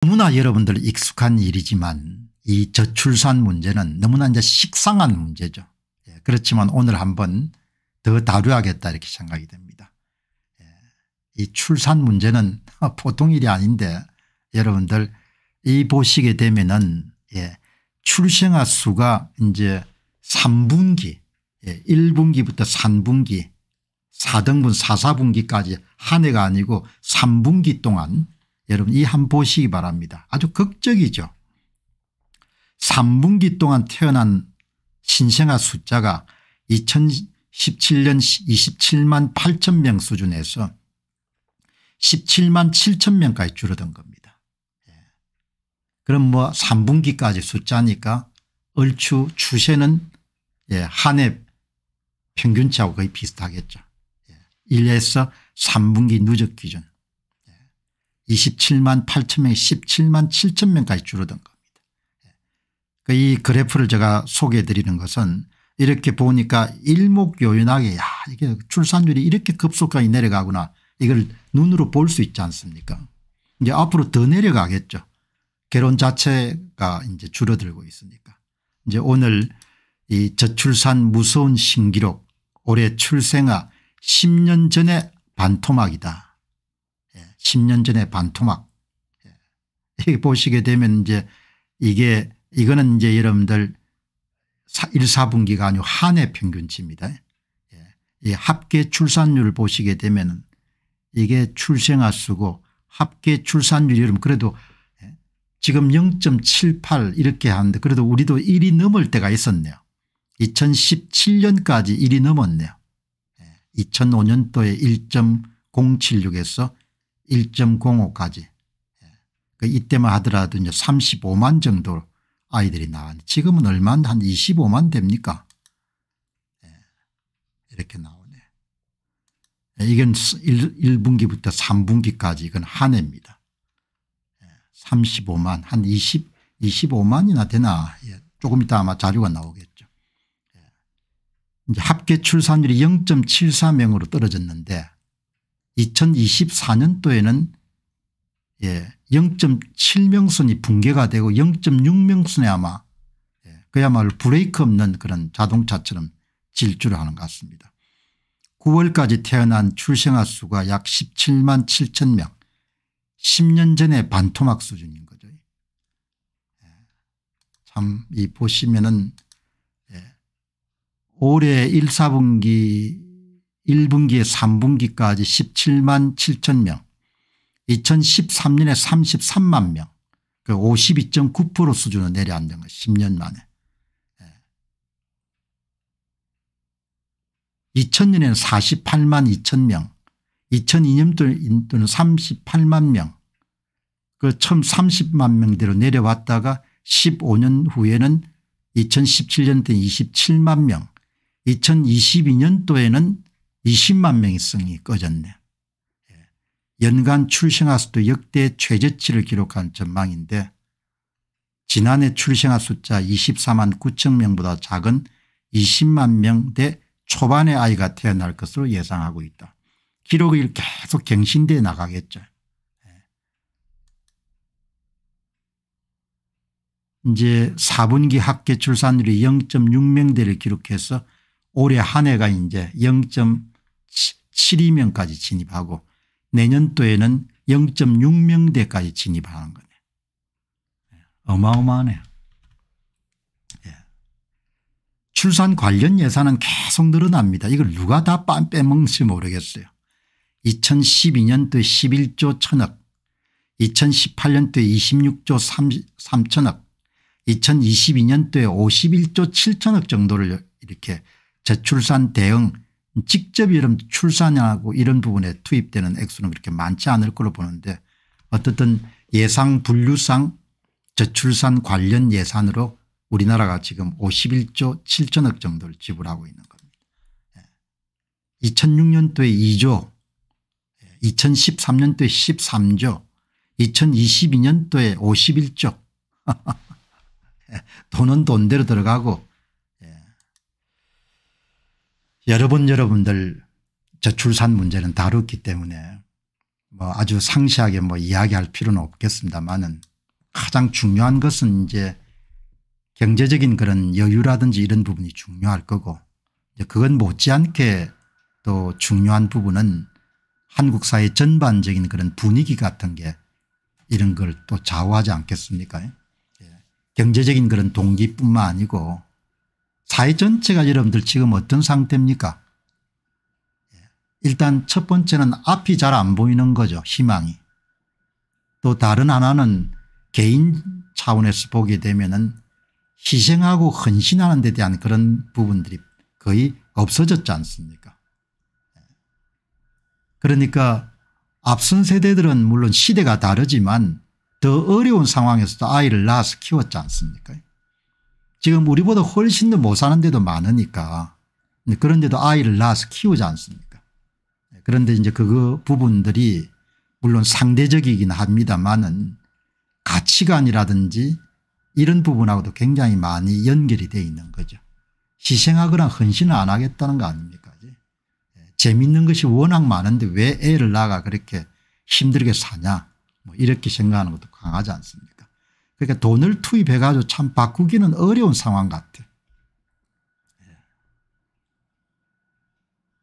너무나 여러분들 익숙한 일이지만 이 저출산 문제는 너무나 이제 식상한 문제죠. 예, 그렇지만 오늘 한번 더 다루어야겠다 이렇게 생각이 됩니다. 예, 이 출산 문제는 보통 일이 아닌데 여러분들 이 보시게 되면은 예, 출생아 수가 이제 3분기 예, 1분기부터 3분기 4등분 4, 4분기까지 한 해가 아니고 3분기 동안 여러분 이 한 보시기 바랍니다. 아주 극적이죠. 3분기 동안 태어난 신생아 숫자가 2017년 27만 8천 명 수준에서 17만 7천 명까지 줄어든 겁니다. 예. 그럼 뭐 3분기까지 숫자니까 얼추 추세는 예, 한해 평균치하고 거의 비슷하겠죠. 1에서 예. 3분기 누적 기준 27만 8천 명 17만 7천 명까지 줄어든 겁니다. 그이 그래프를 제가 소개해 드리는 것은 이렇게 보니까 일목요연하게 야 이게 출산율이 이렇게 급속하게 내려가구나 이걸 눈으로 볼 수 있지 않습니까 이제 앞으로 더 내려가겠죠. 결혼 자체가 이제 줄어들고 있으니까 이제 오늘 이 저출산 무서운 신기록 올해 출생아 10년 전에 반토막이다. 10년 예, 전에 반토막. 예. 이 보시게 되면 이제 이게 이거는 이제 여러분들 1, 4분기가 아니고 한 해 평균치입니다. 예. 이 합계 출산율을 보시게 되면 이게 출생아 수고 합계 출산율이 여러분 그래도 예. 지금 0.78 이렇게 하는데 그래도 우리도 1이 넘을 때가 있었네요. 2017년까지 1이 넘었네요. 2005년도에 1.076에서 1.05까지 그 이때만 하더라도 이제 35만 정도 아이들이 나왔는데 지금은 얼마한 25만 됩니까 예. 이렇게 나오네. 예, 이건 1, 분기부터 3분기까지 이건 한 해입니다. 35만 예. 한 20, 25만이나 되나 조금 이따 아마 자료가 나오겠죠. 이제 합계 출산율이 0.74명으로 떨어졌는데 2024년도에는 예, 0.7명선이 붕괴가 되고 0.6명선에 아마 예, 그야말로 브레이크 없는 그런 자동차처럼 질주를 하는 것 같습니다. 9월까지 태어난 출생아 수가 약 17만 7천 명 10년 전에 반토막 수준인 거죠. 예, 참이 보시면은 예, 올해 1, 4분기 1분기에 3분기까지 17만 7천 명 2013년에 33만 명, 그 52.9% 수준으로 내려앉은 거 10년 만에. 2000년에는 48만 2천 명, 2002년도는 38만 명, 그 처음 30만 명대로 내려왔다가 15년 후에는 2017년 때 27만 명, 2022년도에는 20만 명이 성이 꺼졌네. 연간 출생아 수도 역대 최저치를 기록한 전망인데 지난해 출생아 숫자 24만 9천 명보다 작은 20만 명대 초반의 아이가 태어날 것으로 예상하고 있다. 기록이 계속 갱신돼 나가겠죠. 예. 이제 4분기 합계 출산율이 0.6명대를 기록해서 올해 한 해가 이제 0.72명까지 진입하고 내년도에는 0.6명대까지 진입하는 거네. 예, 어마어마하네요. 예. 출산 관련 예산은 계속 늘어납니다. 이걸 누가 다 빼먹는지 모르겠어요. 2012년도에 11조 천억 2018년도에 26조 3, 천억 2022년도에 51조 7천억 정도를 이렇게 저출산 대응 직접 이런 출산하고 이런 부분에 투입되는 액수는 그렇게 많지 않을 걸로 보는데 어떻든 예상 분류상 저출산 관련 예산으로 우리나라가 지금 51조 7천억 정도를 지불하고 있는 겁니다. 2006년도에 2조 2013년도에 13조 2022년도에 51조. 돈은 돈대로 들어가고 여러 번 여러분들 저출산 문제는 다뤘기 때문에 뭐 아주 상세하게 뭐 이야기할 필요는 없겠습니다만은 가장 중요한 것은 이제 경제적인 그런 여유라든지 이런 부분이 중요할 거고 그건 못지않게 또 중요한 부분은 한국 사회 전반적인 그런 분위기 같은 게 이런 걸 또 좌우하지 않겠습니까 예. 경제적인 그런 동기뿐만 아니고 사회 전체가 여러분들 지금 어떤 상태입니까 예. 일단 첫 번째는 앞이 잘 안 보이는 거죠 희망이. 또 다른 하나는 개인 차원에서 보게 되면 은 희생하고 헌신하는 데 대한 그런 부분들이 거의 없어졌지 않습니까 예. 그러니까 앞선 세대들은 물론 시대가 다르지만 더 어려운 상황에서도 아이를 낳아서 키웠지 않습니까 지금 우리보다 훨씬 더 못 사는 데도 많으니까 그런데도 아이를 낳아서 키우지 않습니까? 그런데 이제 그 부분들이 물론 상대적이긴 합니다만은 가치관이라든지 이런 부분하고도 굉장히 많이 연결이 되어 있는 거죠. 희생하거나 헌신을 안 하겠다는 거 아닙니까? 재밌는 것이 워낙 많은데 왜 애를 낳아 그렇게 힘들게 사냐? 뭐 이렇게 생각하는 것도 강하지 않습니까 그러니까 돈을 투입해 가지고 참 바꾸기는 어려운 상황 같아. 예.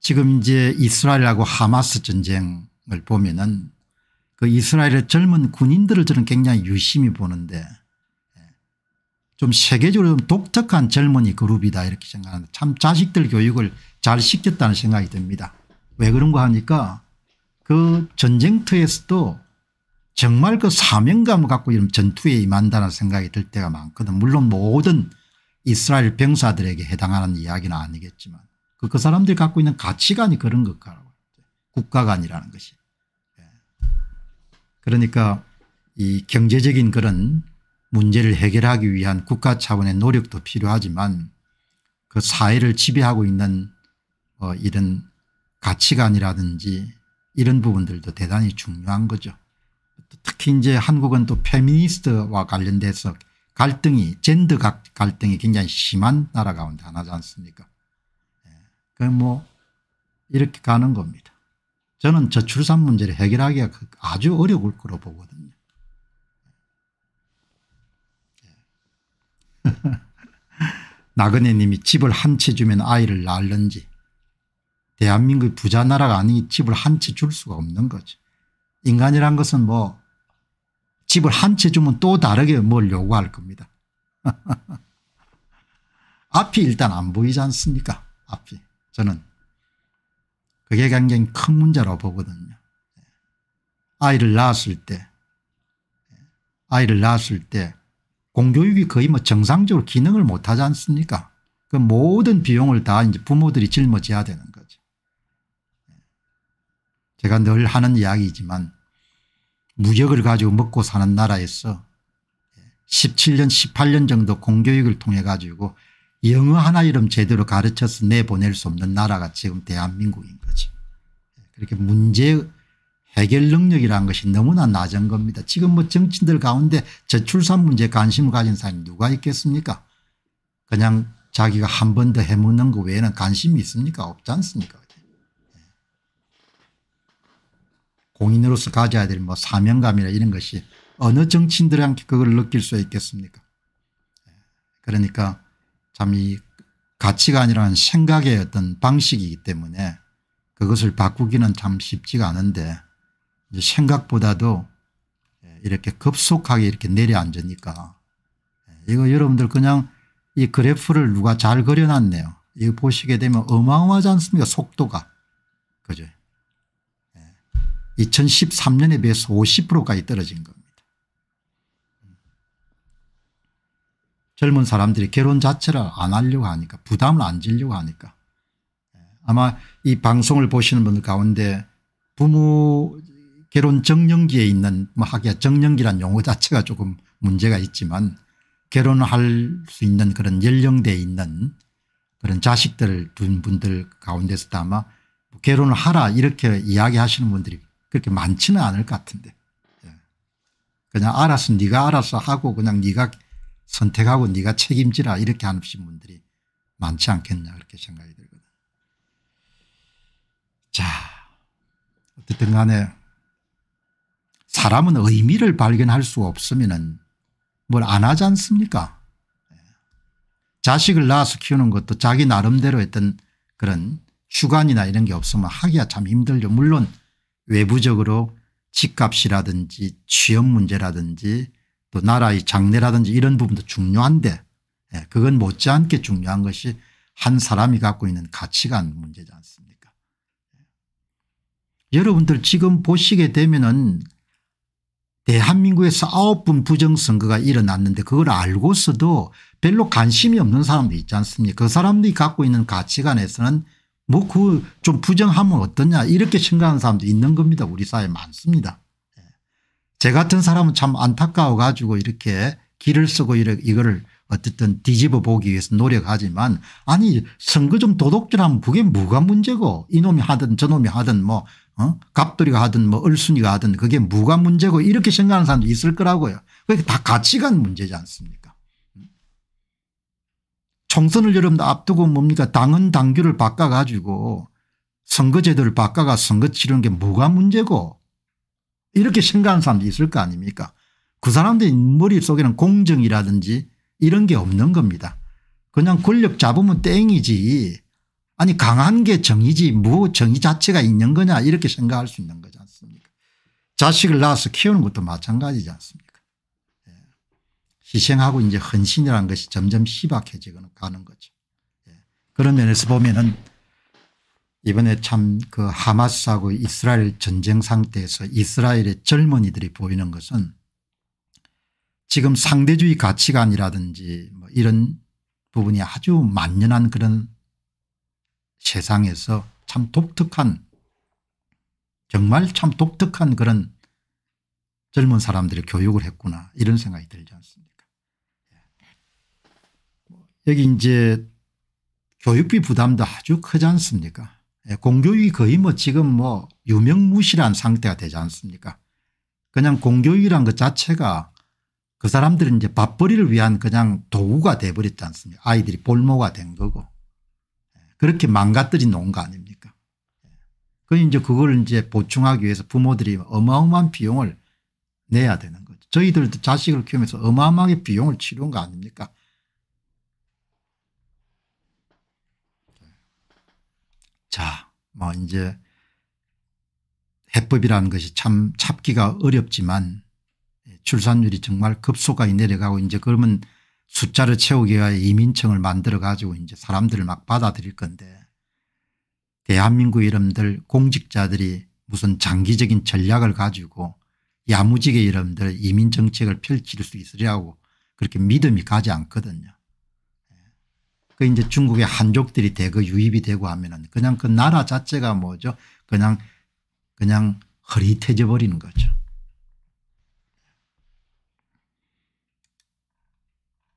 지금 이제 이스라엘하고 하마스 전쟁을 보면은 그 이스라엘의 젊은 군인들을 저는 굉장히 유심히 보는데 예. 좀 세계적으로 독특한 젊은이 그룹이다 이렇게 생각하는데 참 자식들 교육을 잘 시켰다는 생각이 듭니다. 왜 그런가 하니까 그 전쟁터에서도 정말 그 사명감을 갖고 이런 전투에 임한다는 생각이 들 때가 많거든. 물론 모든 이스라엘 병사들에게 해당하는 이야기는 아니겠지만 그, 그 사람들이 갖고 있는 가치관이 그런 것 같아요. 국가관이라는 것이. 예. 그러니까 이 경제적인 그런 문제를 해결하기 위한 국가 차원의 노력도 필요하지만 그 사회를 지배하고 있는 어 이런 가치관이라든지 이런 부분들도 대단히 중요한 거죠. 특히 이제 한국은 또 페미니스트와 관련돼서 갈등이 젠더 갈등이 굉장히 심한 나라 가운데 하나지 않습니까 예. 그뭐 이렇게 가는 겁니다. 저는 저출산 문제를 해결하기가 그 아주 어려울 거로 보거든요. 예. 나그네 님이 집을 한 채 주면 아이를 낳을는지 대한민국 부자 나라가 아니 집을 한 채 줄 수가 없는 거죠. 인간이란 것은 뭐 집을 한 채 주면 또 다르게 뭘 요구할 겁니다. 앞이 일단 안 보이지 않습니까 앞이 저는 그게 굉장히 큰 문제라고 보거든요. 아이를 낳았을 때 아이를 낳았을 때 공교육이 거의 뭐 정상적으로 기능을 못하지 않습니까 그 모든 비용을 다 이제 부모들이 짊어져야 되는 거죠. 제가 늘 하는 이야기이지만 무역을 가지고 먹고 사는 나라에서 17년 18년 정도 공교육을 통해 가지고 영어 하나 이름 제대로 가르쳐서 내보낼 수 없는 나라가 지금 대한민국인 거죠. 그렇게 문제 해결 능력이라는 것이 너무나 낮은 겁니다. 지금 뭐 정치인들 가운데 저출산 문제에 관심을 가진 사람이 누가 있겠습니까 그냥 자기가 한 번 더 해먹는 거 외에는 관심이 있습니까 없지 않습니까 공인으로서 가져야 될 뭐 사명감이나 이런 것이 어느 정치인들한테 그걸 느낄 수 있겠습니까 그러니까 참 이 가치관이라는 생각의 어떤 방식이기 때문에 그것을 바꾸기는 참 쉽지가 않은데 생각보다도 이렇게 급속하게 이렇게 내려앉으니까 이거 여러분들 그냥 이 그래프를 누가 잘 그려놨네요. 이거 보시게 되면 어마어마하지 않습니까 속도가. 그죠. 2013년에 비해서 50%까지 떨어진 겁니다. 젊은 사람들이 결혼 자체를 안 하려고 하니까 부담을 안 지려고 하니까 아마 이 방송을 보시는 분들 가운데 부모 결혼 정년기에 있는 뭐 하기야 정년기란 용어 자체가 조금 문제가 있지만 결혼할 수 있는 그런 연령대에 있는 그런 자식들 둔 분들 가운데서도 아마 결혼을 하라 이렇게 이야기하시는 분들이 그렇게 많지는 않을 것 같은데 예. 그냥 알아서 네가 알아서 하고 그냥 네가 선택하고 네가 책임지라 이렇게 하신 분들이 많지 않겠냐 그렇게 생각이 들거든. 자 어쨌든 간에 사람은 의미를 발견할 수 없으면 뭘 안 하지 않습니까 자식을 낳아서 키우는 것도 자기 나름대로 했던 그런 주관이나 이런 게 없으면 하기가 참 힘들죠. 물론 외부적으로 집값이라든지 취업 문제라든지 또 나라의 장래라든지 이런 부분도 중요한데 예, 그건 못지않게 중요한 것이 한 사람이 갖고 있는 가치관 문제지 않습니까? 여러분들 지금 보시게 되면 은 대한민국에서 아홉 분 부정선거가 일어났는데 그걸 알고서도 별로 관심이 없는 사람도 있지 않습니까? 그 사람들이 갖고 있는 가치관에서는 뭐 그 좀 부정하면 어떠냐 이렇게 생각하는 사람도 있는 겁니다 우리 사회에 많습니다. 제 같은 사람은 참 안타까워 가지고 이렇게 길을 쓰고 이거를 어쨌든 뒤집어 보기 위해서 노력하지만 아니 선거 좀 도둑질하면 그게 뭐가 문제고 이놈이 하든 저놈이 하든 뭐 어? 갑돌이가 하든 뭐 얼순이가 하든 그게 뭐가 문제고 이렇게 생각하는 사람도 있을 거라고요. 그게 다 가치관 문제지 않습니까 총선을 여러분들 앞두고 뭡니까? 당헌 당규를 바꿔가지고 선거제도를 바꿔가 선거 치르는 게 뭐가 문제고? 이렇게 생각하는 사람도 있을 거 아닙니까? 그 사람들의 머릿속에는 공정이라든지 이런 게 없는 겁니다. 그냥 권력 잡으면 땡이지. 아니 강한 게 정의지. 뭐 정의 자체가 있는 거냐? 이렇게 생각할 수 있는 거지 않습니까? 자식을 낳아서 키우는 것도 마찬가지지 않습니까? 예. 희생하고 이제 헌신이라는 것이 점점 희박해지고 가는 거죠. 예. 그런 면에서 보면은 이번에 참 그 하마스하고 이스라엘 전쟁 상태에서 이스라엘의 젊은이들이 보이는 것은 지금 상대주의 가치관이라든지 뭐 이런 부분이 아주 만연한 그런 세상에서 참 독특한 정말 참 독특한 그런 젊은 사람들이 교육을 했구나 이런 생각이 들지 않습니까 예. 여기 이제 교육비 부담도 아주 크지 않습니까? 예, 공교육이 거의 뭐 지금 뭐 유명무실한 상태가 되지 않습니까? 그냥 공교육이란 것 자체가 그 사람들은 이제 밥벌이를 위한 그냥 도구가 돼버렸지 않습니까? 아이들이 볼모가 된 거고. 예, 그렇게 망가뜨려 놓은 거 아닙니까? 예, 그 이제 그걸 이제 보충하기 위해서 부모들이 어마어마한 비용을 내야 되는 거죠. 저희들도 자식을 키우면서 어마어마하게 비용을 치른 거 아닙니까 자, 뭐 이제 해법이라는 것이 참 찾기가 어렵지만 출산율이 정말 급속하게 내려가고 이제 그러면 숫자를 채우기 위해 이민청을 만들어 가지고 이제 사람들을 막 받아들일 건데 대한민국 여러분들 공직자들이 무슨 장기적인 전략을 가지고 야무지게 여러분들 이민 정책을 펼칠 수 있으리라고 그렇게 믿음이 가지 않거든요. 그 이제 중국의 한족들이 대거 유입이 되고 하면은 그냥 그 나라 자체가 뭐죠. 그냥 그냥 흐릿해져 버리는 거죠.